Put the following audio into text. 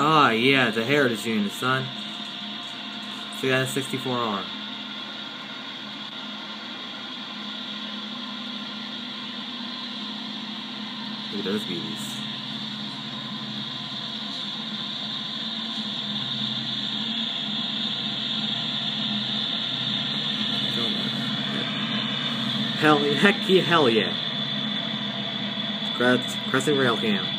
Ah, yeah, the Heritage unit, son. So got a 64R. Look at those beauties. Hell, heck yeah, hell yeah. Cresson Rail Cam.